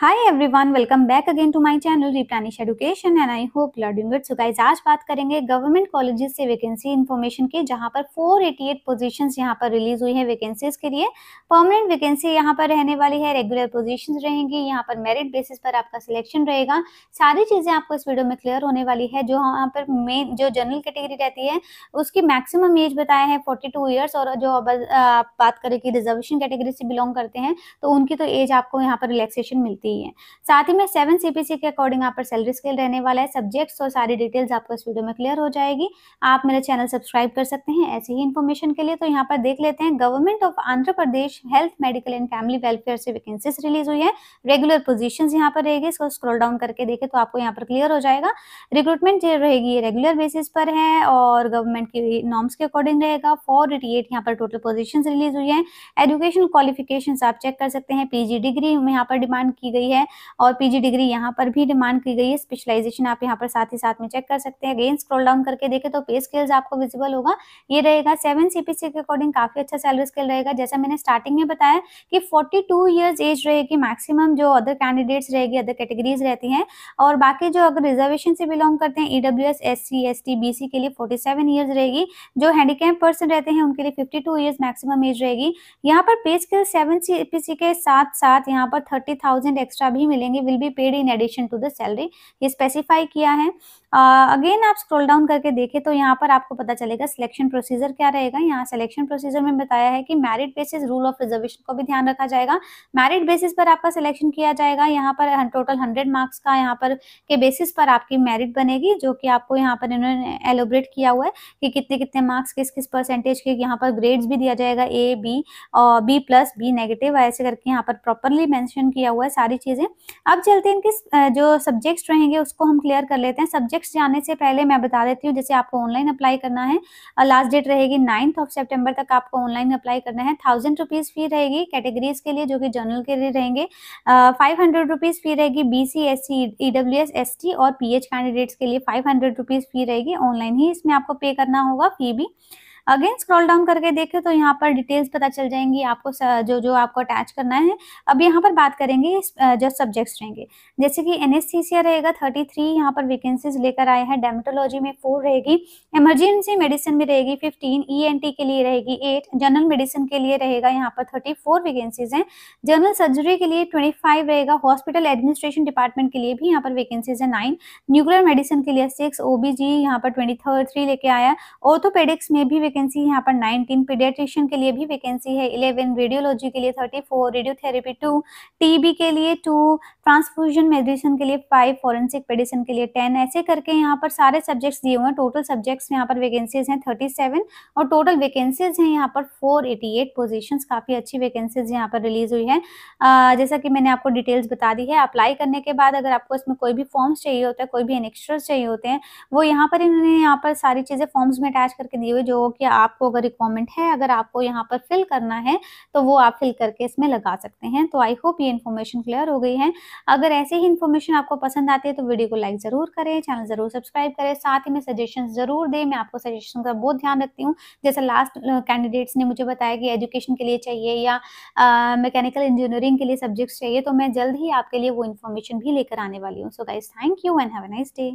Hi everyone welcome back again to my channel replenish education and I hope you good so guys आज बात करेंगे government colleges से vacancy information की, जहाँ पर 488 पोजीशंस यहाँ पर रिलीज़ हुई है वैकेंसीज के लिए। परमानेंट वैकेंसी यहाँ पर रहने वाली है रेगुलर पोजीशंस रहेंगी, यहाँ पर मेरिट बेसिस पर आपका सिलेक्शन रहेगा। सारी चीज़ें आपको इस वीडियो में क्लियर होने वाली है। जो यहाँ पर मेन जो जनरल कैटेगरी रहती है, उसकी मैक्सिमम एज बताया है फोर्टी ईयर्स और जो आप बात करें कि रिजर्वेशन कैटेगरी से बिलोंग करते हैं तो उनकी तो एज आपको यहाँ पर रिलैक्सेशन मिलती दी है। साथ ही में सेवन सीपीसी के अकॉर्डिंग यहाँ पर सैलरी स्केल रहने वाला है। सब्जेक्ट्स और सारी डिटेल्स आपको इस वीडियो में क्लियर हो जाएगी। आप मेरे चैनल सब्सक्राइब कर सकते हैं ऐसी ही इन्फॉर्मेशन के लिए। तो यहाँ पर देख लेते हैं government of Andhra Pradesh health medical and family welfare से वैकेंसीज रिलीज़ हुई है। रेगुलर पोजिशन यहाँ पर रहेगी, इसको स्क्रोल डाउन करके देखे तो आपको यहाँ पर क्लियर हो जाएगा। रिक्रूटमेंट जो रहेगी रेगुलर बेसिस पर है और गवर्नमेंट की नॉर्म्स के अकॉर्डिंग रहेगा। फोर एटी एट यहाँ पर टोटल पोजिशन रिलीज़ हुई है। एजुकेशन क्वालिफिकेशन आप चेक कर सकते हैं। पीजी डिग्री यहाँ पर डिमांड की गई है और पीजी डिग्री यहाँ पर भी डिमांड की गई है। स्पेशलाइजेशन आप यहाँ पर साथ ही साथ में चेक कर सकते हैं। अगेन स्क्रॉल डाउन करके देखे तो पे स्केल्स आपको विजिबल होगा। ये रहेगा सेवन सीपीसी के अकॉर्डिंग काफ़ी अच्छा सैलरी स्केल रहेगा। जैसा मैंने स्टार्टिंग में बताया कि फोर्टी टू एज रहेगी मैक्सिमम जो अदर कैंडिडेट्स रहेगी अदर कैटेगरीज रहती हैं। और बाकी जो अगर रिजर्वेशन से बिलोंग करते हैं EW S S C S T B C के लिए फोर्टी सेवन ईयर्स रहेगी। जो हैंडीकैप पर्सन रहते हैं, उनके लिए fifty two years maximum age रहेगी। यहाँ पर पे स्केल सेवन सी के साथ साथ यहाँ पर थर्टी थाउज़ेंड एक्स्ट्रा भी मिलेंगे will be paid in addition to the salary ये स्पेसिफाई किया है। अगेन uh, आप स्क्रॉल डाउन करके देखें तो यहाँ पर आपको पता चलेगा सिलेक्शन प्रोसीजर क्या रहेगा। यहाँ सिलेक्शन प्रोसीजर में बताया है कि merit basis rule of reservation को भी ध्यान रखा जाएगा। मैरिट बेसिस पर आपका सिलेक्शन किया जाएगा। यहाँ पर टोटल हंड्रेड मार्क्स का यहाँ पर के बेसिस पर आपकी मेरिट बनेगी जो कि आपको यहाँ पर इन्होंने एलोब्रेट किया हुआ है कि कितने कितने मार्क्स किस किस परसेंटेज के यहाँ पर ग्रेड्स भी दिया जाएगा ए बी और बी प्लस बी नेगेटिव ऐसे करके यहाँ पर प्रॉपरली मैंशन किया हुआ है। चीज़ें। अब चलते हैं इनके जो सब्जेक्ट्स रहेंगे उसको हम क्लियर कर लेते हैं। सब्जेक्ट्स जाने से पहले मैं बता देती हूँ, जैसे आपको ऑनलाइन अप्लाई करना है लास्ट डेट रहेगी नाइन्थ ऑफ़ सेप्टेम्बर तक आपको ऑनलाइन अप्लाई करना है। थाउज़ेंड रुपीज़ फ़ी रहेगी कैटेगरीज के लिए, जो कि जनरल के लिए रहेंगे। फाइव हंड्रेड रुपीज़ फ़ी रहेगी B C S C E W S S T और पी एच कैंडिडेट्स के लिए फाइव हंड्रेड रुपीज़ फ़ी रहेगी। ऑनलाइन ही इसमें आपको पे करना होगा फ़ी भी। अगेन स्क्रॉल डाउन करके देखें तो यहाँ पर डिटेल्स पता चल जाएँगी आपको जो जो आपको अटैच करना है। अब यहाँ पर बात करेंगे जो सब्जेक्ट्स रहेंगे। जैसे कि एन रहेगा थर्टी थ्री यहाँ पर वैकेंसीज लेकर आए हैं। डेमेटोलॉजी में फोर रहेगी इमरजेंसी मेडिसिन में रहेगी फिफ्टीन ई e के लिए रहेगी एट जनरल मेडिसिन के लिए रहेगा यहाँ पर थर्टी फोर वैकेंसीज हैं। जनरल सर्जरी के लिए ट्वेंटी फाइव रहेगा हॉस्पिटल एडमिनिस्ट्रेशन डिपार्टमेंट के लिए भी यहाँ पर वैकेंसीज है नाइन न्यूक्लियर मेडिसिन के लिए सिक्स ओबीजी यहाँ पर ट्वेंटी थ्री लेके आया ऑर्थोपेडिक्स में भी यहाँ पर 19 पीडियाट्रिशियन के लिए भी वैकेंसी है 11 रेडियोलॉजी के लिए 34 रेडियोथेरेपी 2 टीबी के लिए 2 ट्रांसफ्यूजन मेडिसिन के लिए 5 फॉरेंसिक मेडिसिन के लिए 10 ऐसे करके यहाँ पर सारे सब्जेक्ट्स दिए हुए हैं टोटल सब्जेक्ट्स यहाँ पर वैकेंसीज हैं 37 और टोटल वैकेंसीज हैं यहाँ पर 488 पोजीशंस काफ़ी अच्छी वैकेंसीज यहाँ पर रिलीज़ हुई है। जैसा कि मैंने आपको डिटेल्स बता दी है अप्लाई करने के बाद अगर आपको इसमें कोई भी फॉर्म्स चाहिए होता है, कोई भी एनेक्स्ट्रास चाहिए होते हैं, वो यहाँ पर इन्होंने यहाँ पर सारी चीज़ें फॉर्म्स में अटैच करके दिए हुई जो कि आपको अगर रिक्वायरमेंट है, अगर आपको यहाँ पर फिल करना है तो वो आप फिल करके इसमें लगा सकते हैं। तो आई होप ये इन्फॉर्मेशन क्लियर हो गई है। अगर ऐसे ही इन्फॉर्मेशन आपको पसंद आती है तो वीडियो को लाइक ज़रूर करें चैनल ज़रूर सब्सक्राइब करें। साथ ही में सजेशन ज़रूर दें। मैं आपको सजेशन का बहुत ध्यान रखती हूँ। जैसे लास्ट कैंडिडेट्स ने मुझे बताया कि एजुकेशन के लिए चाहिए या मैकेनिकल इंजीनियरिंग के लिए सब्जेक्ट्स चाहिए तो मैं जल्द ही आपके लिए वो इन्फॉर्मेशन भी लेकर आने वाली हूँ। So guys thank you and have a nice day